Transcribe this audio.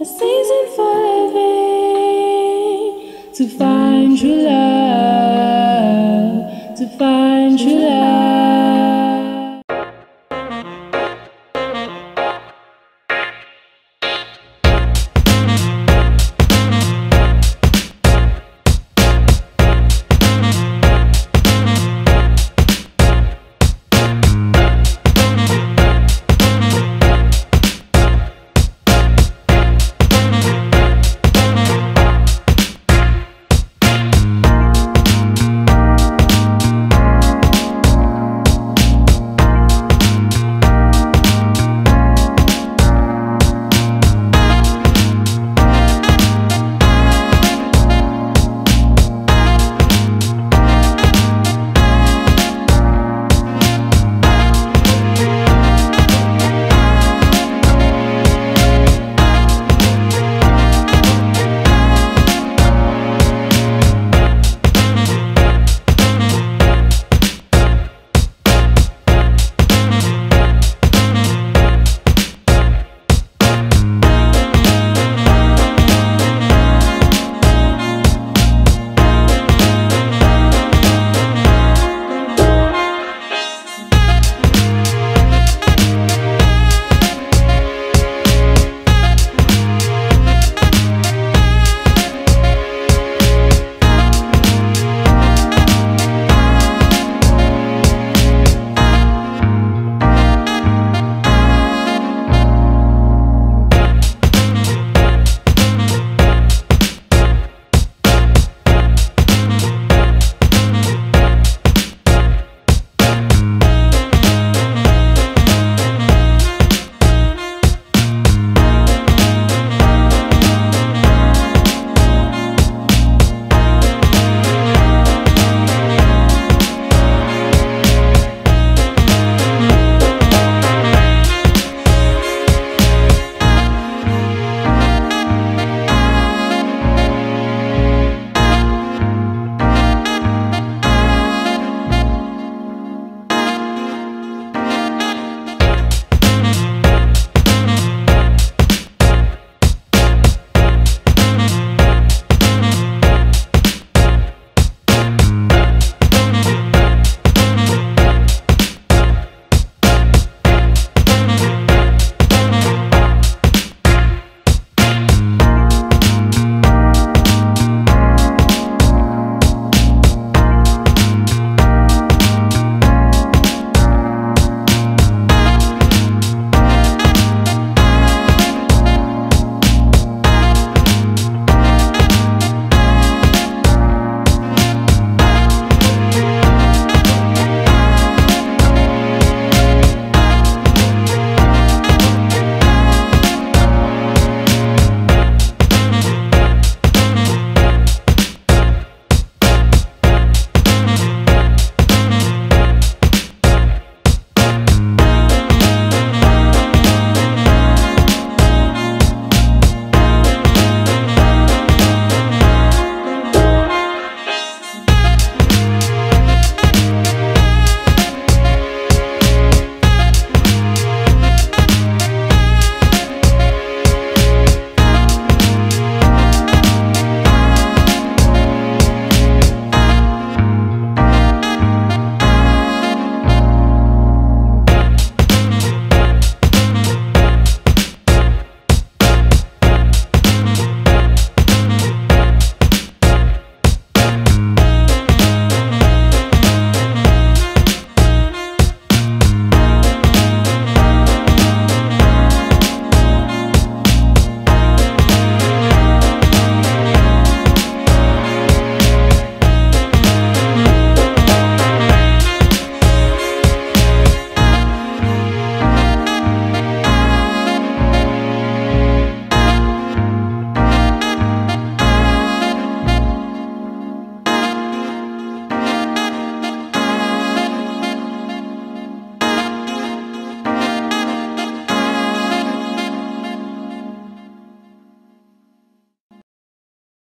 a season for living to find true love, to find true love.